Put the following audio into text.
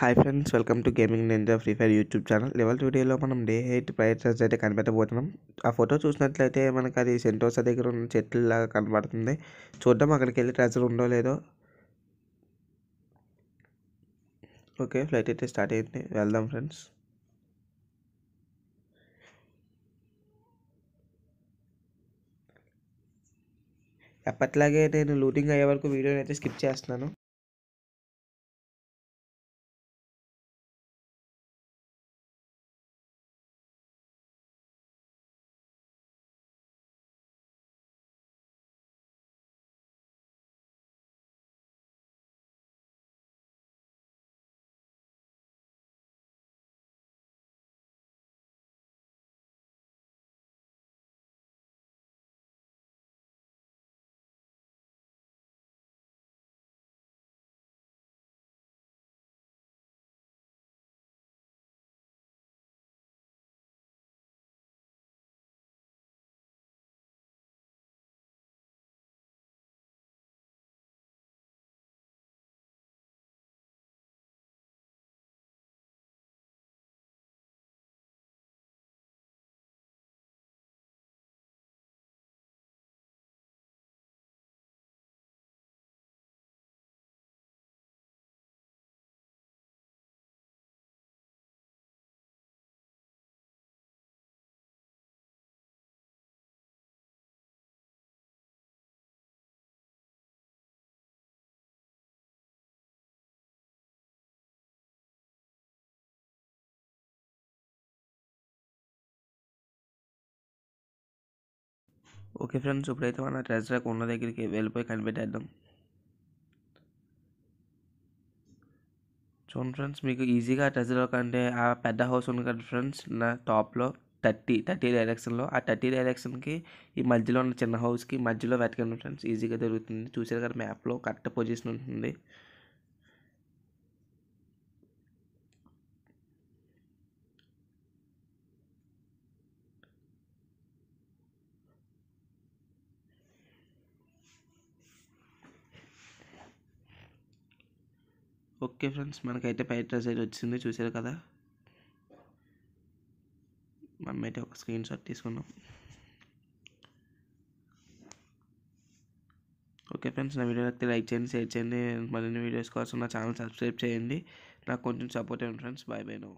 Hi friends welcome to gaming ninja free fire YouTube channel level వీడియోలో మనం day eight prices అయితే కనిపెట్టబోతున్నాం. ఆ photo చూసినట్లయితే మనకు అది సెంటోసా దగ్గర ఉన్న చెట్లు లాగా కనబడుతుంది. చూద్దాం అక్కడికి వెళ్ళి ట్రెజర్ ఉందో లేదో. ఓకే ఫ్లైట్ అయితే స్టార్ట్ అయింది. వెళ్దాం ఫ్రెండ్స్ ఎప్పట్లాగే నేను లూటింగ్ అయ్యే వరకు వీడియోని అయితే స్కిప్ చేస్తున్నాను. ఓకే ఫ్రెండ్స్ ఇప్పుడైతే మన ట్రెజర్ ఉన్న దగ్గరికి వెళ్ళిపోయి కనిపెట్టేద్దాం. చూడండి ఫ్రెండ్స్ మీకు ఈజీగా ట్రెజర్ అంటే ఆ పెద్ద హౌస్ ఉంది కదా ఫ్రెండ్స్ నా టాప్లో థర్టీ థర్టీ డైరెక్షన్లో ఆ థర్టీ డైరెక్షన్కి ఈ మధ్యలో ఉన్న చిన్న హౌస్కి మధ్యలో వెతకండి ఫ్రెండ్స్ ఈజీగా దొరుకుతుంది. చూసారు కదా మ్యాప్లో కరెక్ట్ పొజిషన్ ఉంటుంది. ఓకే ఫ్రెండ్స్ మనకైతే పై డ్రెస్ అయితే వచ్చింది చూసారు కదా? మనమైతే ఒక స్క్రీన్ షాట్ తీసుకున్నాం ఓకే ఫ్రెండ్స్ నా వీడియో అయితే లైక్ చేయండి షేర్ చేయండి. మరిన్ని వీడియోస్ కోసం నా ఛానల్ సబ్స్క్రైబ్ చేయండి. నాకు కొంచెం సపోర్ట్ ఇవ్వండి ఫ్రెండ్స్. Bye bye no